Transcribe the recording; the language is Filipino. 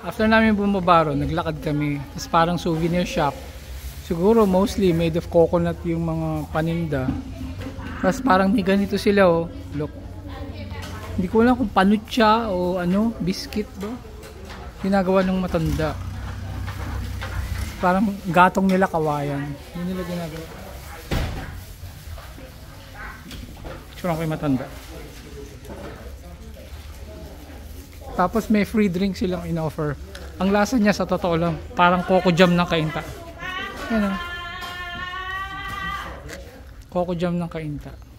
After namin bumaba ron, naglakad kami. Tapos parang souvenir shop. Siguro mostly made of coconut yung mga paninda. Tapos parang may ganito sila oh. Look. Hindi ko alam kung panutya o ano, biscuit ba? Ginagawa ng matanda. Parang gatong nila kawayan. Hindi nila ginagawa. Tsura ko yung matanda. Tapos may free drink silang in-offer. Ang lasa niya sa totoo lang, parang coco jam ng kainta. Yan o. Coco jam ng kainta.